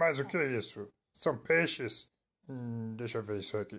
Mas o que é isso? São peixes? Hum, deixa eu ver isso aqui.